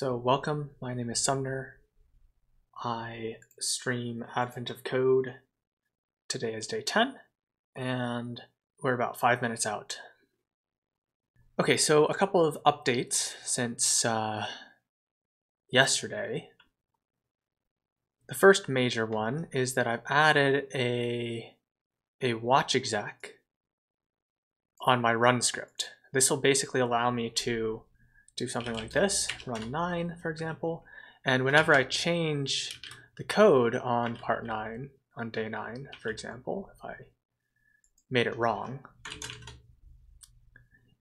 So, welcome. My name is Sumner. I stream Advent of Code. Today is day 10, and we're about five minutes out. Okay, so a couple of updates since uh, yesterday. The first major one is that I've added a, a watchexec on my run script. This will basically allow me to do something like this, run 9, for example, and whenever I change the code on part 9, on day 9, for example, if I made it wrong,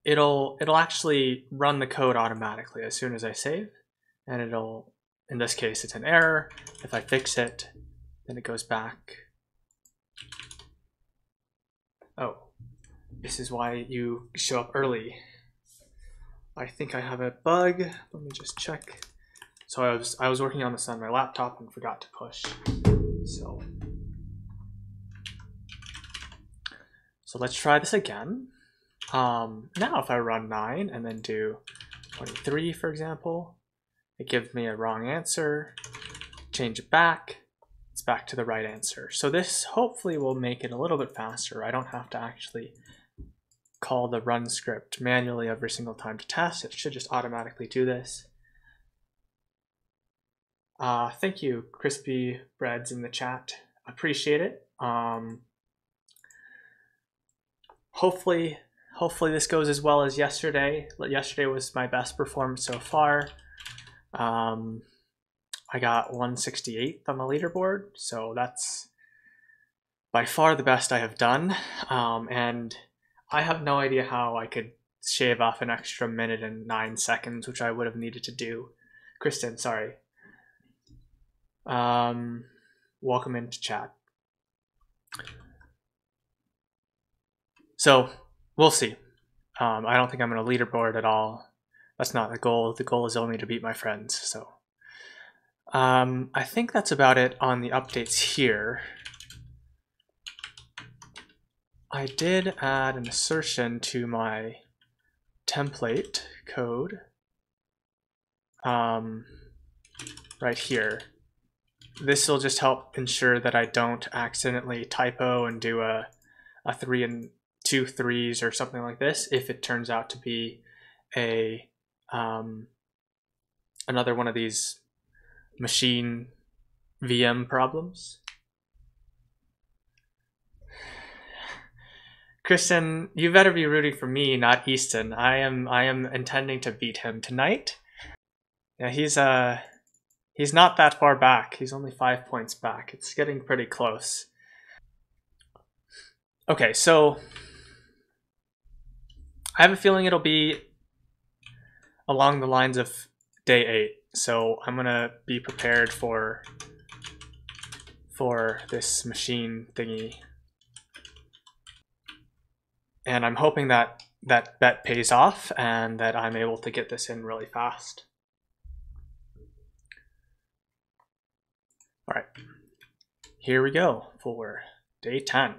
it'll it'll actually run the code automatically as soon as I save, and it'll, in this case, it's an error. If I fix it, then it goes back. Oh, this is why you show up early I think I have a bug. Let me just check. So I was I was working on this on my laptop and forgot to push. So so let's try this again. Um, now if I run 9 and then do 23 for example, it gives me a wrong answer. Change it back, it's back to the right answer. So this hopefully will make it a little bit faster. I don't have to actually call the run script manually every single time to test. It should just automatically do this. Uh, thank you, Crispy Breads in the chat. Appreciate it. Um, hopefully, hopefully this goes as well as yesterday. Yesterday was my best performance so far. Um, I got 168th on the leaderboard, so that's by far the best I have done. Um, and I have no idea how I could shave off an extra minute and nine seconds, which I would have needed to do. Kristen, sorry. Um, welcome into chat. So we'll see. Um, I don't think I'm going to leaderboard at all. That's not the goal. The goal is only to beat my friends. So um, I think that's about it on the updates here. I did add an assertion to my template code um, right here. This will just help ensure that I don't accidentally typo and do a, a three and two threes or something like this if it turns out to be a um, another one of these machine VM problems. Kristen, you better be rooting for me, not Easton. I am I am intending to beat him tonight. Yeah, he's uh he's not that far back. He's only five points back. It's getting pretty close. Okay, so I have a feeling it'll be along the lines of day eight. So I'm gonna be prepared for for this machine thingy and I'm hoping that that bet pays off and that I'm able to get this in really fast. All right, here we go for day 10.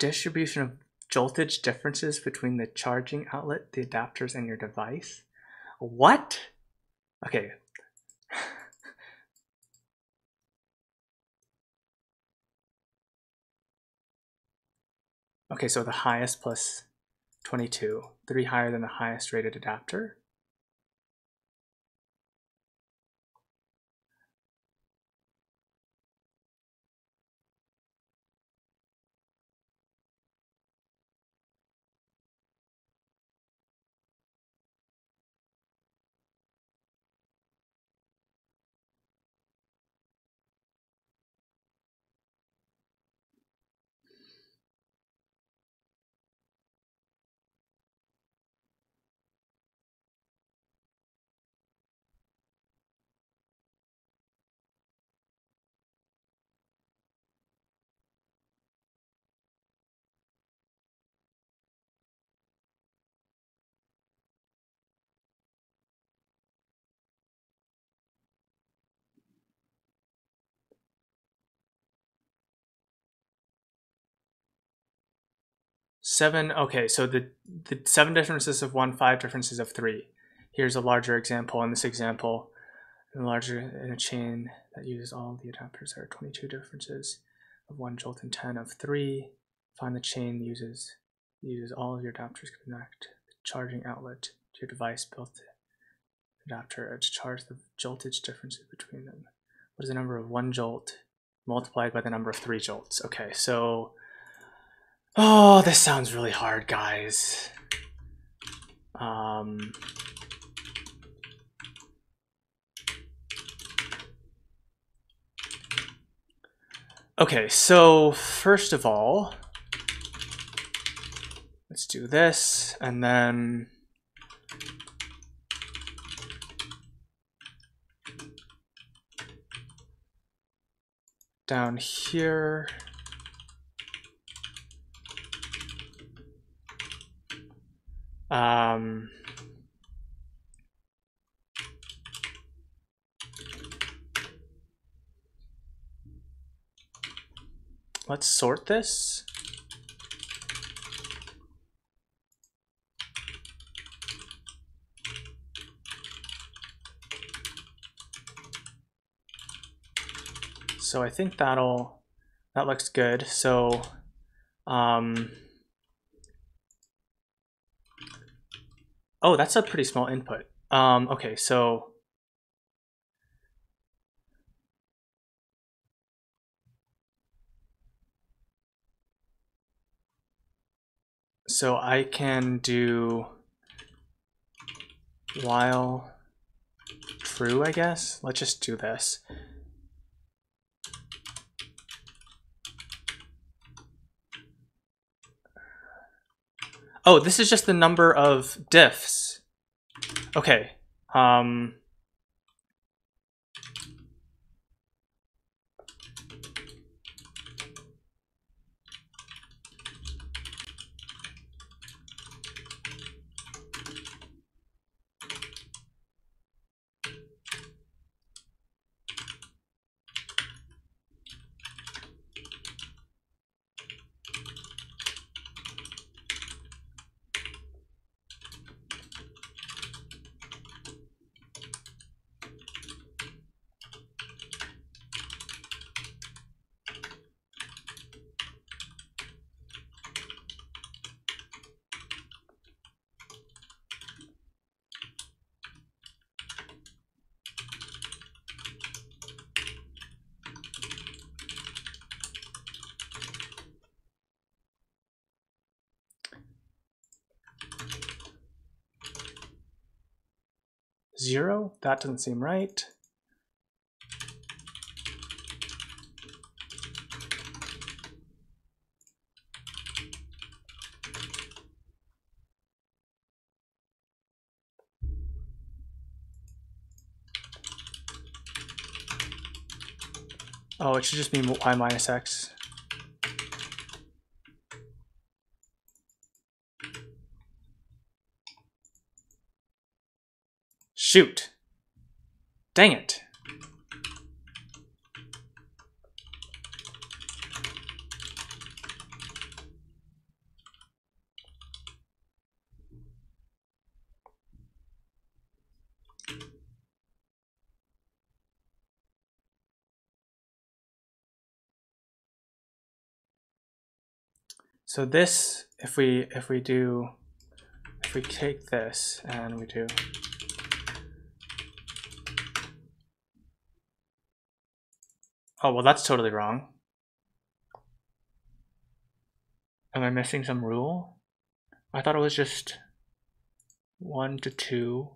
distribution of voltage differences between the charging outlet, the adapters, and your device. What? Okay. okay, so the highest plus 22, 3 higher than the highest rated adapter. Seven, okay, so the, the seven differences of one, five differences of three. Here's a larger example. In this example, in a larger in a chain that uses all the adapters, there are 22 differences of one jolt and 10 of three. Find the chain uses uses all of your adapters connect the charging outlet to your device built adapter to charge the joltage differences between them. What is the number of one jolt multiplied by the number of three jolts? Okay, so Oh, this sounds really hard, guys. Um, okay, so first of all, let's do this, and then down here. Um, let's sort this. So I think that'll, that looks good. So, um, Oh, that's a pretty small input. Um, okay, so so I can do while true, I guess. Let's just do this. Oh, this is just the number of diffs. Okay. Um, zero. That doesn't seem right. Oh, it should just be y minus x. Shoot. Dang it. So this, if we if we do, if we take this and we do Oh, well, that's totally wrong. Am I missing some rule? I thought it was just one to two.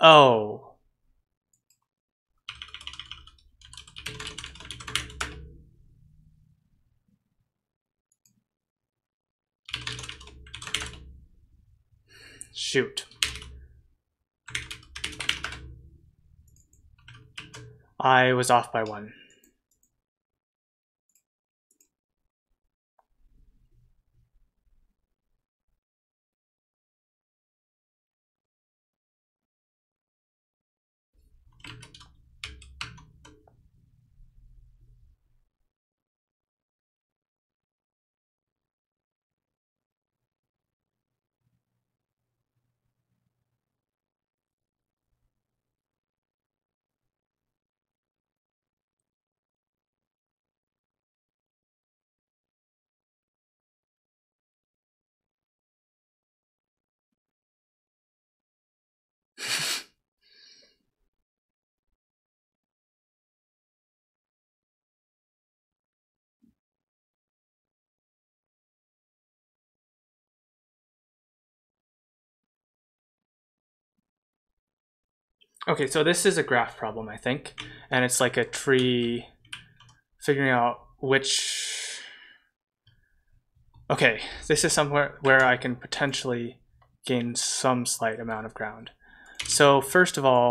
Oh. Shoot. I was off by one. Okay, so this is a graph problem, I think, and it's like a tree figuring out which. Okay, this is somewhere where I can potentially gain some slight amount of ground. So first of all,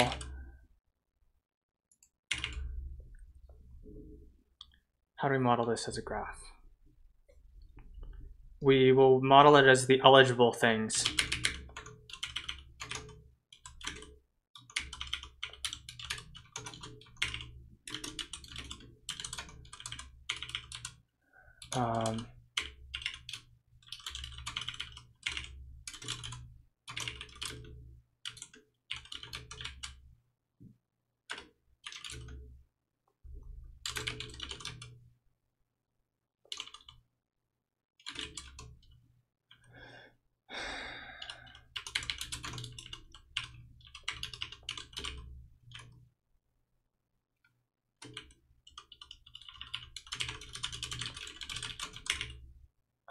how do we model this as a graph? We will model it as the eligible things Um,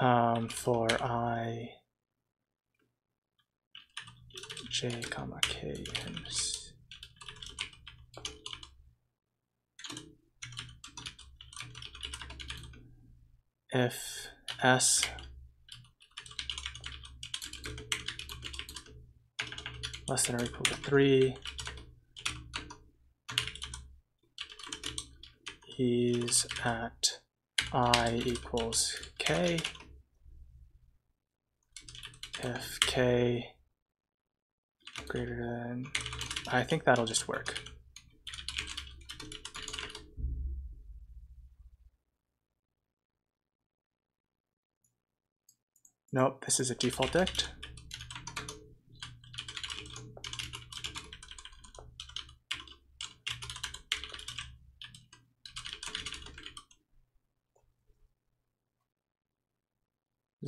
um, for i j comma k and if s. Less than or equal to 3 he's at i equals k if k greater than, I think that'll just work. Nope, this is a default dict.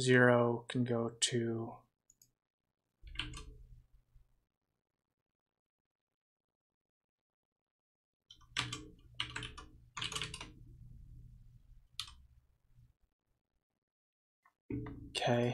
Zero can go to Okay.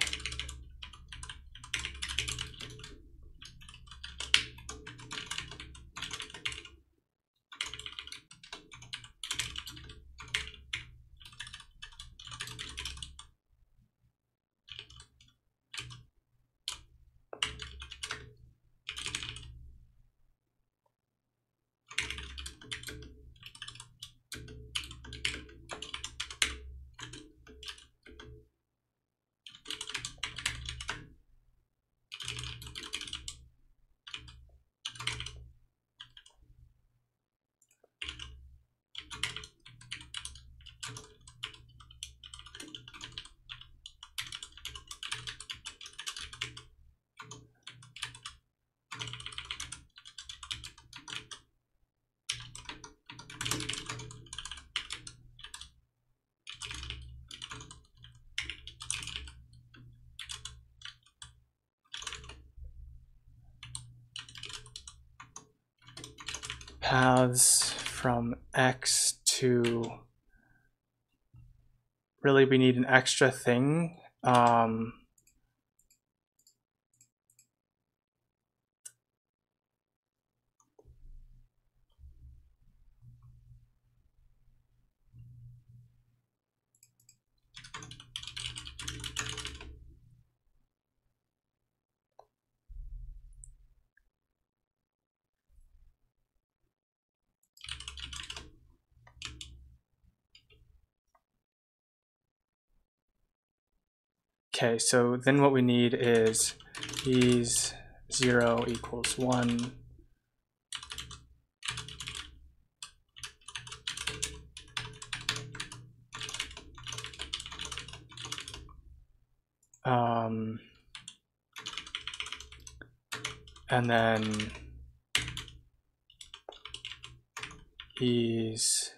Paths from x to really we need an extra thing um, Okay, so then what we need is ease 0 equals 1. Um, and then ease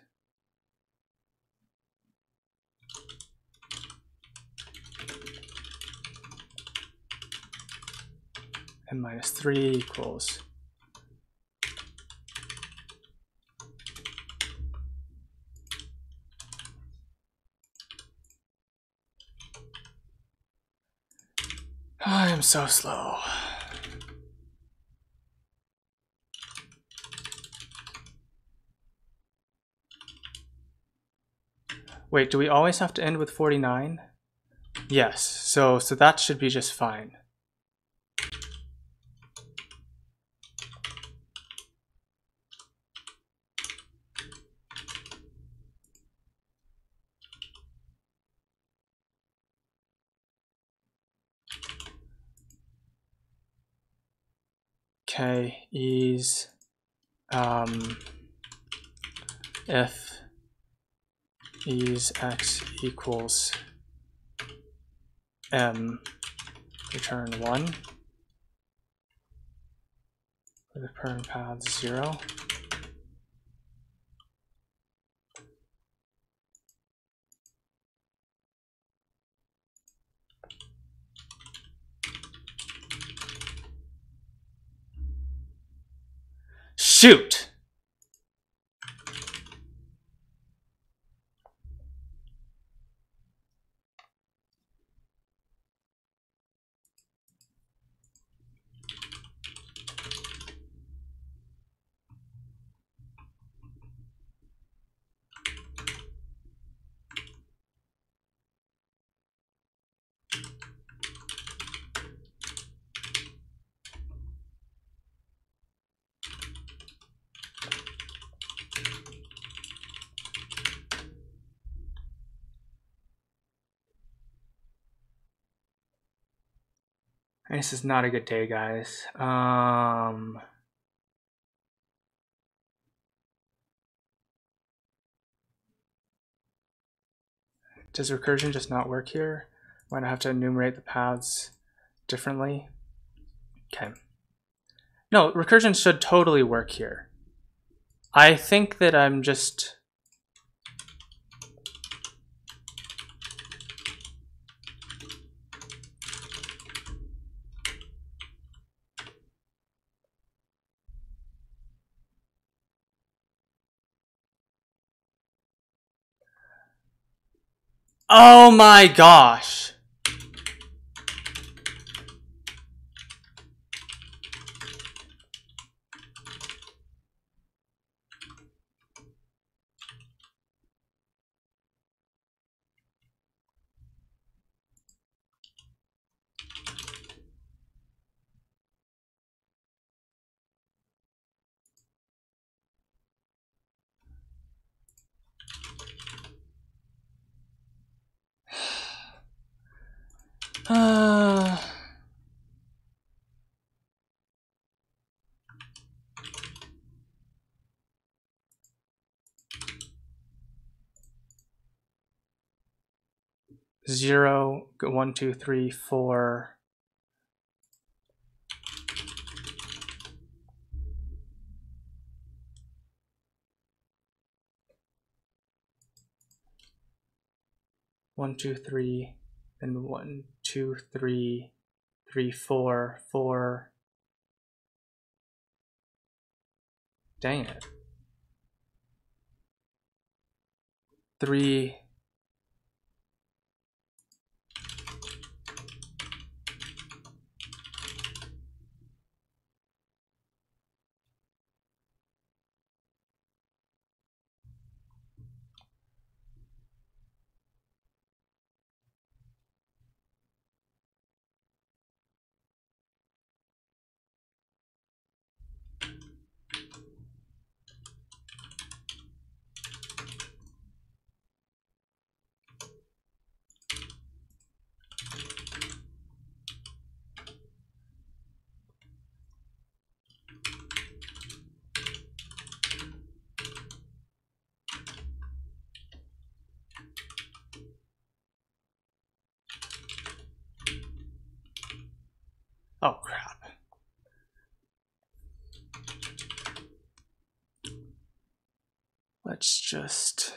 n minus 3 equals I am so slow. Wait, do we always have to end with 49? Yes, so so that should be just fine. Okay, is um, if is x equals m, return 1, return path 0. Shoot! This is not a good day, guys. Um, does recursion just not work here? Might I have to enumerate the paths differently? Okay. No, recursion should totally work here. I think that I'm just Oh my gosh. 0, 1, 2, 3, 4. One, two, three, and one, two, three, three, four, four. Dang it. Three, Let's just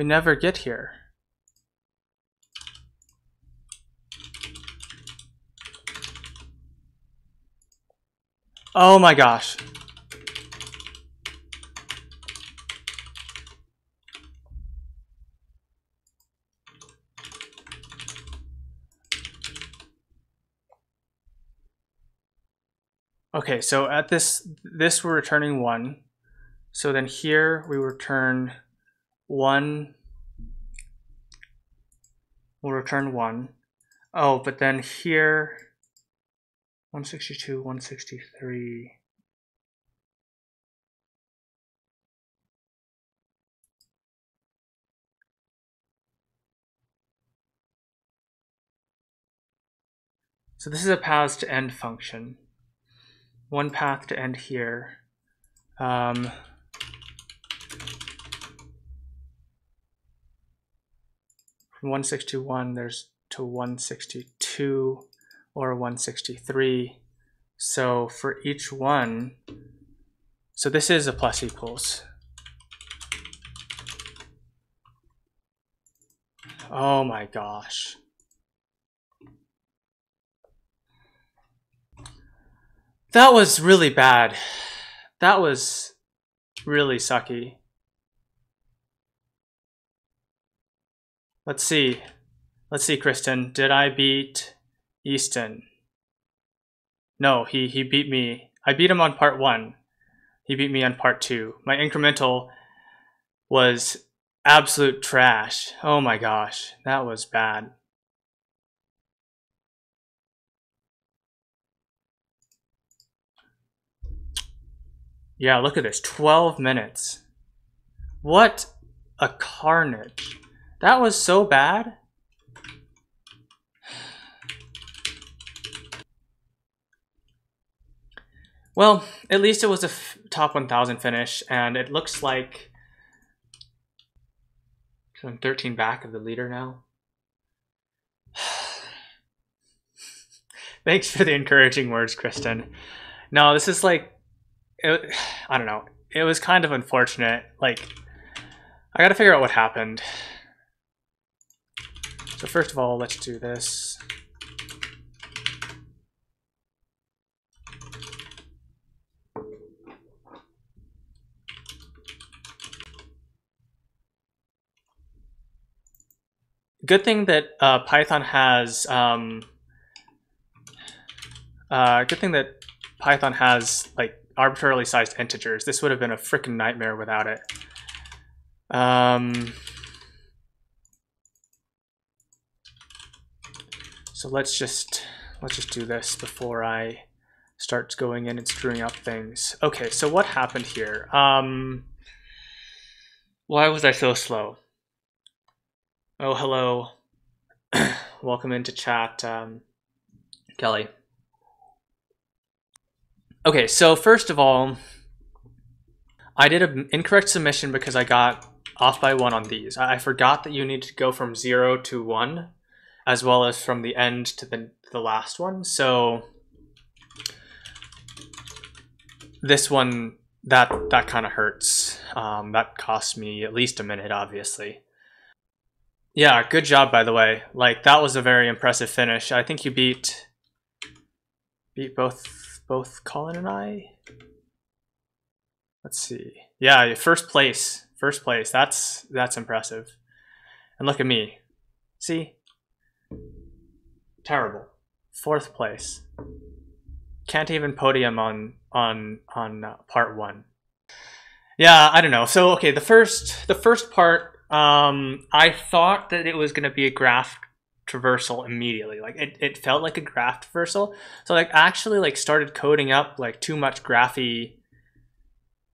We never get here. Oh my gosh. Okay, so at this, this we're returning one. So then here we return one will return one. Oh, but then here 162, 163. So this is a paths to end function. One path to end here. Um, from 161 there's to 162 or 163 so for each one so this is a plus equals. Oh my gosh. That was really bad. That was really sucky Let's see. Let's see, Kristen. Did I beat Easton? No, he, he beat me. I beat him on part one. He beat me on part two. My incremental was absolute trash. Oh my gosh, that was bad. Yeah, look at this. 12 minutes. What a carnage. That was so bad. Well, at least it was a top 1000 finish, and it looks like I'm 13 back of the leader now. Thanks for the encouraging words, Kristen. No, this is like, it, I don't know. It was kind of unfortunate. Like, I gotta figure out what happened. So first of all, let's do this. Good thing that uh, Python has. Um, uh, good thing that Python has like arbitrarily sized integers. This would have been a freaking nightmare without it. Um, So let's just let's just do this before I start going in and screwing up things. Okay, so what happened here? Um, why was I so slow? Oh, hello. Welcome into chat, um, Kelly. Okay, so first of all, I did an incorrect submission because I got off by one on these. I forgot that you need to go from zero to one, as well as from the end to the, the last one. So this one, that, that kind of hurts. Um, that cost me at least a minute, obviously. Yeah, good job, by the way. Like, that was a very impressive finish. I think you beat, beat both, both Colin and I. Let's see. Yeah, first place. First place. That's that's impressive. And look at me. See? Terrible. Fourth place. Can't even podium on on on uh, part 1. Yeah, I don't know. So okay, the first the first part um I thought that it was going to be a graph traversal immediately. Like it, it felt like a graph traversal. So like actually like started coding up like too much graphy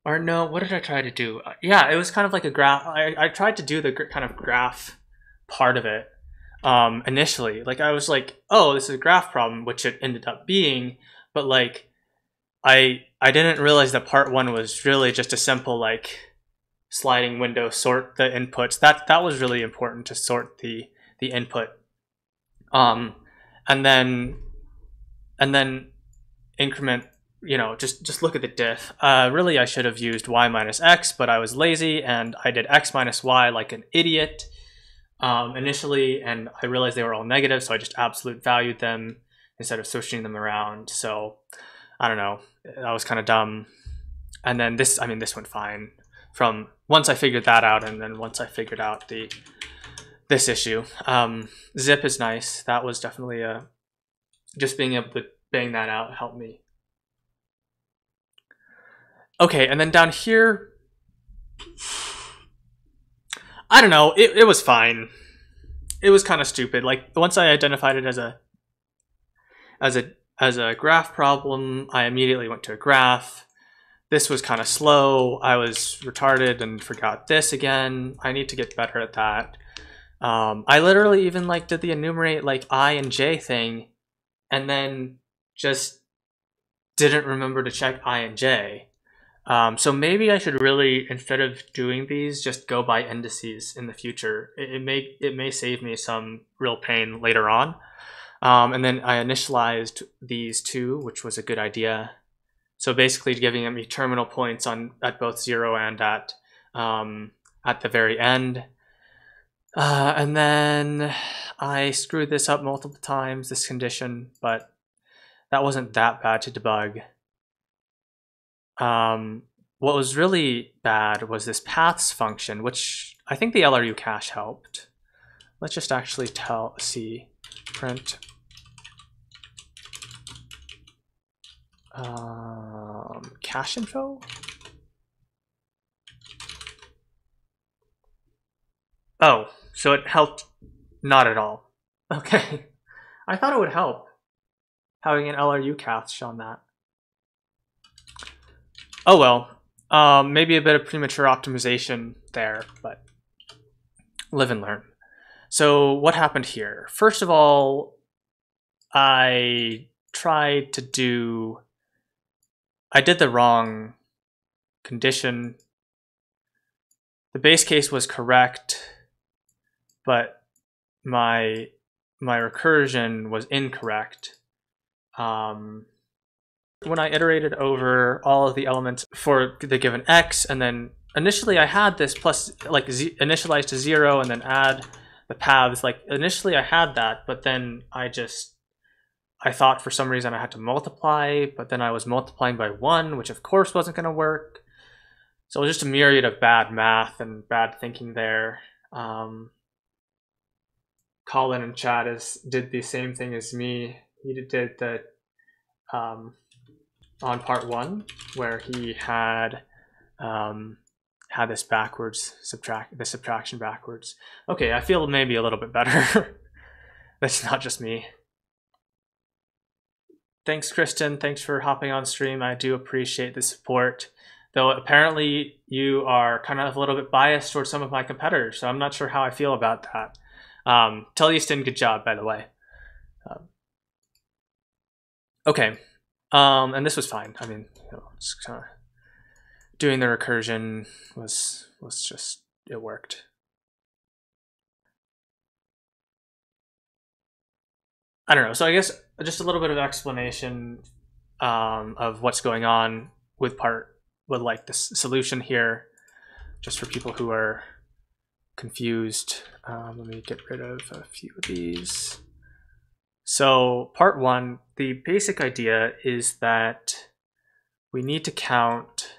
or no, what did I try to do? Uh, yeah, it was kind of like a graph. I, I tried to do the kind of graph part of it um, initially. Like I was like, oh, this is a graph problem, which it ended up being. But like, I I didn't realize that part one was really just a simple like sliding window sort the inputs. That that was really important to sort the the input. Um, and then and then increment you know, just just look at the diff. Uh, really, I should have used y minus x, but I was lazy and I did x minus y like an idiot um, initially, and I realized they were all negative, so I just absolute valued them instead of switching them around. So I don't know, that was kind of dumb. And then this, I mean, this went fine from once I figured that out, and then once I figured out the this issue. Um, zip is nice. That was definitely a just being able to bang that out helped me Okay, and then down here, I don't know. It, it was fine. It was kind of stupid. Like once I identified it as a as a as a graph problem, I immediately went to a graph. This was kind of slow. I was retarded and forgot this again. I need to get better at that. Um, I literally even like did the enumerate like i and j thing, and then just didn't remember to check i and j. Um, so maybe I should really, instead of doing these, just go by indices in the future. It, it may it may save me some real pain later on. Um, and then I initialized these two, which was a good idea. So basically, giving me terminal points on at both zero and at um, at the very end. Uh, and then I screwed this up multiple times, this condition, but that wasn't that bad to debug. Um, what was really bad was this paths function, which I think the LRU cache helped. Let's just actually tell see print um, cache info. Oh, so it helped not at all. Okay. I thought it would help having an LRU cache on that. Oh well, um, maybe a bit of premature optimization there, but live and learn. So what happened here? First of all, I tried to do, I did the wrong condition. The base case was correct, but my my recursion was incorrect. Um, when I iterated over all of the elements for the given x, and then initially I had this plus like z initialize to zero and then add the paths. Like initially I had that, but then I just I thought for some reason I had to multiply, but then I was multiplying by one, which of course wasn't going to work. So it was just a myriad of bad math and bad thinking there. Um, Colin and Chad is, did the same thing as me. He did the um, on part one where he had um, had this backwards subtract the subtraction backwards. Okay, I feel maybe a little bit better. That's not just me. Thanks, Kristen. Thanks for hopping on stream. I do appreciate the support. Though apparently you are kind of a little bit biased towards some of my competitors, so I'm not sure how I feel about that. Um, Taliesin, good job, by the way. Um, okay, um, and this was fine. I mean, you know, kind of doing the recursion was was just it worked. I don't know. So I guess just a little bit of explanation um, of what's going on with part with like the solution here, just for people who are confused. Um, let me get rid of a few of these. So part one, the basic idea is that we need to count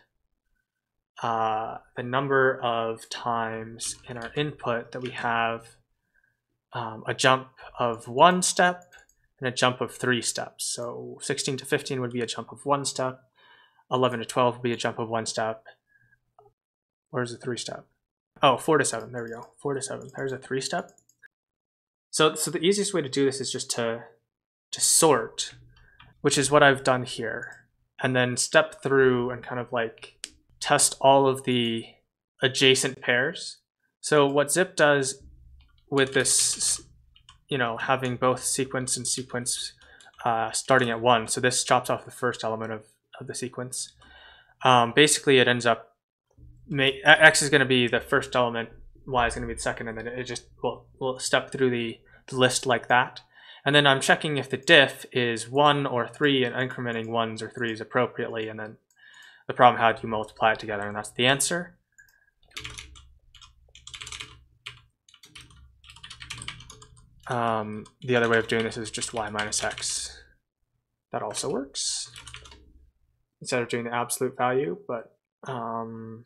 uh, the number of times in our input that we have um, a jump of one step and a jump of three steps. So 16 to 15 would be a jump of one step. 11 to 12 would be a jump of one step. Where's the three step? Oh, four to seven. There we go. Four to seven. There's a three step. So, so the easiest way to do this is just to, to sort, which is what I've done here. And then step through and kind of like test all of the adjacent pairs. So what zip does with this you know, having both sequence and sequence uh, starting at one. So this chops off the first element of, of the sequence. Um, basically, it ends up, X is going to be the first element, Y is going to be the second, and then it just will, will step through the, the list like that. And then I'm checking if the diff is one or three and incrementing ones or threes appropriately. And then the problem, how do you multiply it together? And that's the answer. Um, the other way of doing this is just y minus x. That also works. Instead of doing the absolute value, but um,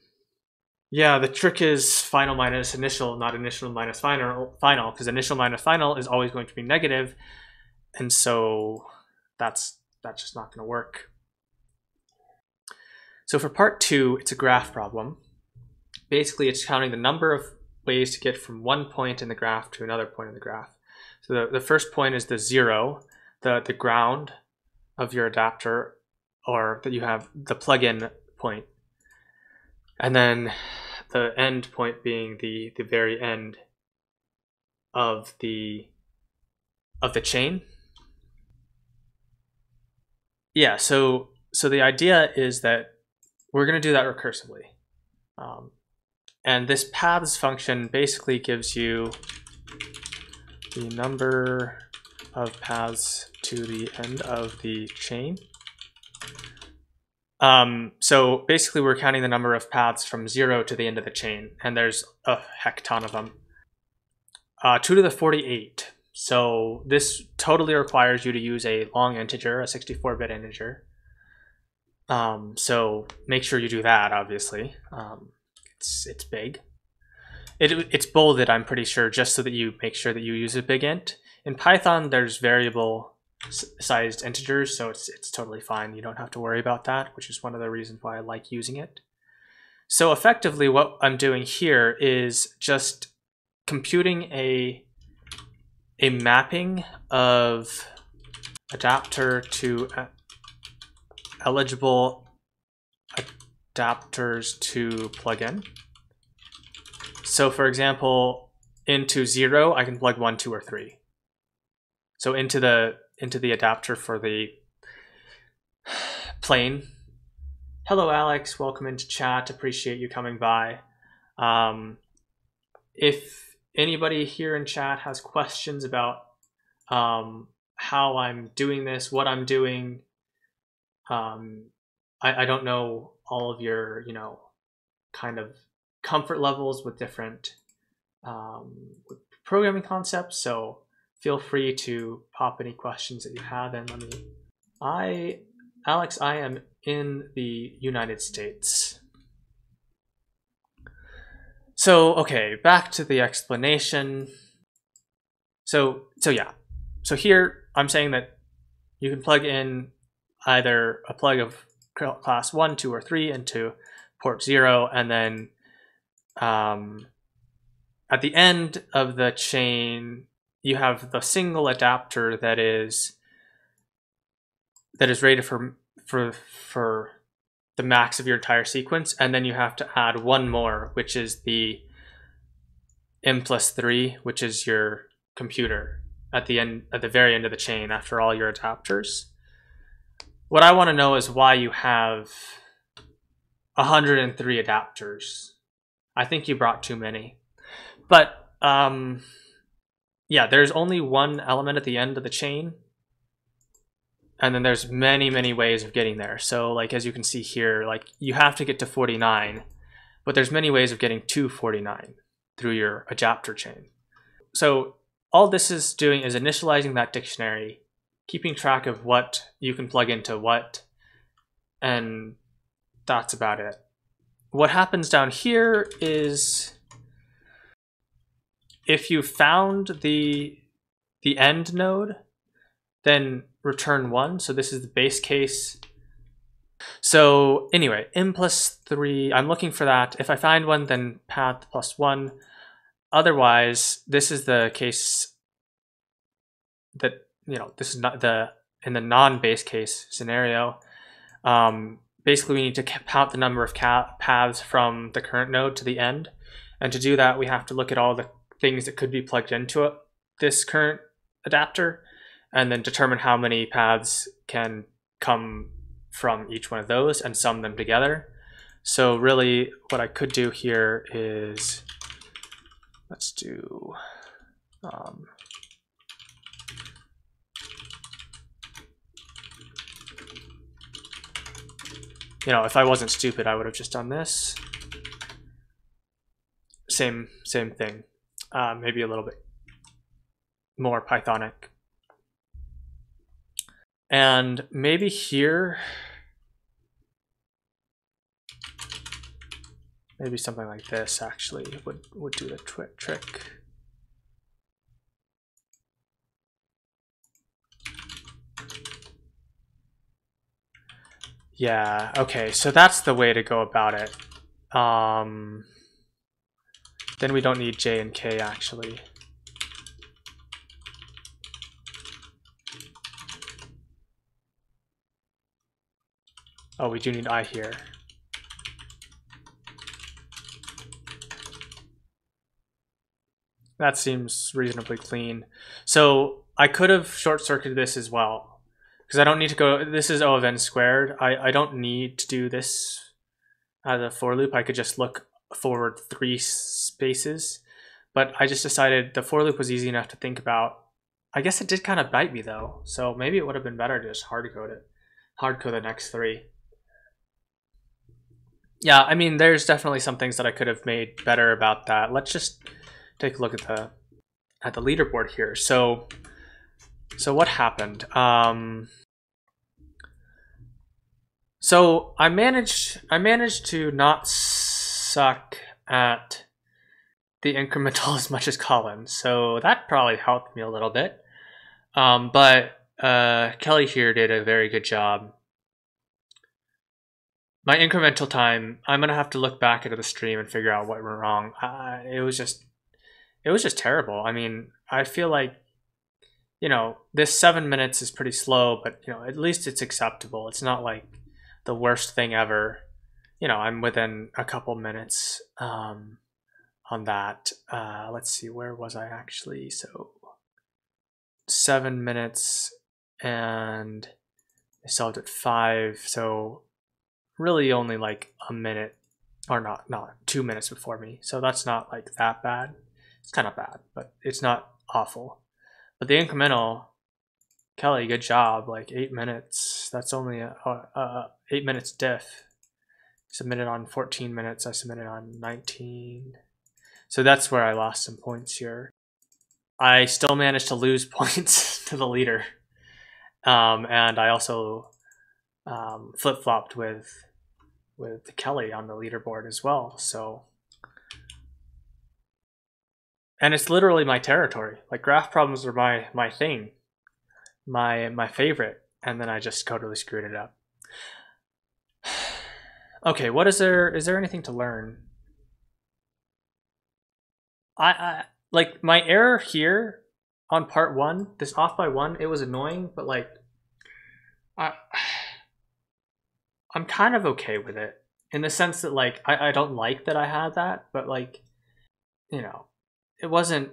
yeah, the trick is final minus initial, not initial minus final, final, because initial minus final is always going to be negative, and so that's that's just not going to work. So for part two, it's a graph problem. Basically, it's counting the number of ways to get from one point in the graph to another point in the graph. So the, the first point is the zero, the, the ground of your adapter, or that you have the plug-in point. And then the end point being the, the very end of the of the chain. Yeah, so so the idea is that we're going to do that recursively. Um, and this paths function basically gives you the number of paths to the end of the chain. Um, so basically we're counting the number of paths from zero to the end of the chain, and there's a heck ton of them. Uh, 2 to the 48. So this totally requires you to use a long integer, a 64-bit integer. Um, so make sure you do that, obviously. Um, it's, it's big. It, it's bolded, I'm pretty sure, just so that you make sure that you use a big int. In Python, there's variable sized integers, so it's, it's totally fine. You don't have to worry about that, which is one of the reasons why I like using it. So effectively, what I'm doing here is just computing a, a mapping of adapter to uh, eligible adapters to plugin. So for example, into zero, I can plug one, two, or three. So into the into the adapter for the plane. Hello, Alex. Welcome into chat. Appreciate you coming by. Um, if anybody here in chat has questions about um, how I'm doing this, what I'm doing, um, I, I don't know all of your, you know, kind of comfort levels with different um, programming concepts. So feel free to pop any questions that you have and let me. I, Alex, I am in the United States. So, okay, back to the explanation. So, so yeah. So here I'm saying that you can plug in either a plug of class 1, 2, or 3 into port 0, and then um, at the end of the chain, you have the single adapter that is that is rated for for for the max of your entire sequence, and then you have to add one more, which is the m plus three, which is your computer at the end at the very end of the chain after all your adapters. What I want to know is why you have 103 adapters. I think you brought too many. But um, yeah, there's only one element at the end of the chain. And then there's many, many ways of getting there. So like as you can see here, like you have to get to 49, but there's many ways of getting to 49 through your adapter chain. So all this is doing is initializing that dictionary, keeping track of what you can plug into what, and that's about it. What happens down here is if you found the the end node, then return one. So this is the base case. So anyway, m plus three, I'm looking for that. If I find one, then path plus one. Otherwise, this is the case that, you know, this is not the, in the non-base case scenario, um, basically we need to count the number of paths from the current node to the end. And to do that, we have to look at all the things that could be plugged into it, this current adapter, and then determine how many paths can come from each one of those and sum them together. So really what I could do here is Let's do um, you know, if I wasn't stupid, I would have just done this. Same, same thing. Uh, maybe a little bit more Pythonic. And maybe here, Maybe something like this actually would, would do the trick. Yeah, okay, so that's the way to go about it. Um, then we don't need J and K actually. Oh, we do need I here. That seems reasonably clean. So I could have short-circuited this as well. Because I don't need to go, this is O of n squared. I, I don't need to do this as a for loop. I could just look forward three spaces. But I just decided the for loop was easy enough to think about. I guess it did kind of bite me though. So maybe it would have been better to just hard code it. Hard code the next three. Yeah, I mean, there's definitely some things that I could have made better about that. Let's just take a look at the at the leaderboard here. So so what happened? Um, so I managed I managed to not suck at the incremental as much as Colin, so that probably helped me a little bit. Um, but uh, Kelly here did a very good job. My incremental time, I'm gonna have to look back at the stream and figure out what went wrong. It was just it was just terrible. I mean, I feel like, you know, this seven minutes is pretty slow, but, you know, at least it's acceptable. It's not like the worst thing ever. You know, I'm within a couple minutes um, on that. Uh, let's see, where was I actually? So, seven minutes and I solved at five. So, really only like a minute or not, not two minutes before me. So, that's not like that bad. It's kind of bad, but it's not awful. But the incremental, Kelly, good job. Like eight minutes. That's only a, a, a eight minutes diff. Submitted on 14 minutes. I submitted on 19. So that's where I lost some points here. I still managed to lose points to the leader. Um, and I also um, flip flopped with with Kelly on the leaderboard as well. So and it's literally my territory. Like graph problems are my my thing, my my favorite, and then I just totally screwed it up. Okay, what is there? Is there anything to learn? I, I like my error here on part one. This off by one, it was annoying, but like, I I'm kind of okay with it in the sense that like I, I don't like that I had that, but like, you know, it wasn't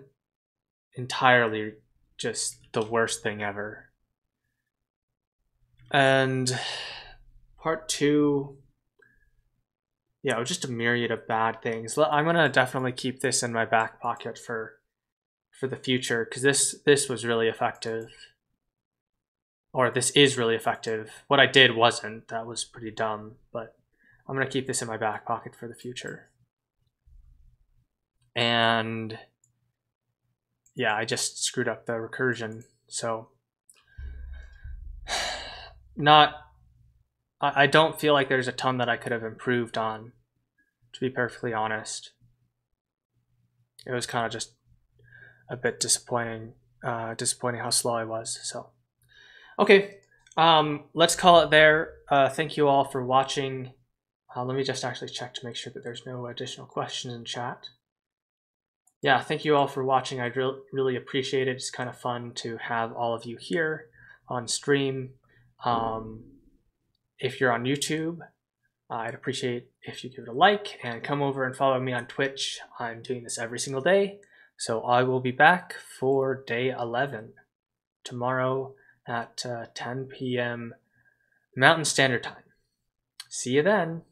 entirely just the worst thing ever. And part two, yeah, just a myriad of bad things. I'm gonna definitely keep this in my back pocket for for the future because this this was really effective, or this is really effective. What I did wasn't. That was pretty dumb, but I'm gonna keep this in my back pocket for the future. And yeah, I just screwed up the recursion, so not I, don't feel like there's a ton that I could have improved on, to be perfectly honest. It was kind of just a bit disappointing, uh, disappointing how slow I was. So, okay, um, let's call it there. Uh, thank you all for watching. Uh, let me just actually check to make sure that there's no additional questions in chat. Yeah, thank you all for watching. I re really appreciate it. It's kind of fun to have all of you here on stream. Um, if you're on YouTube, I'd appreciate if you give it a like and come over and follow me on Twitch. I'm doing this every single day. So I will be back for day 11 tomorrow at uh, 10 p.m. Mountain Standard Time. See you then.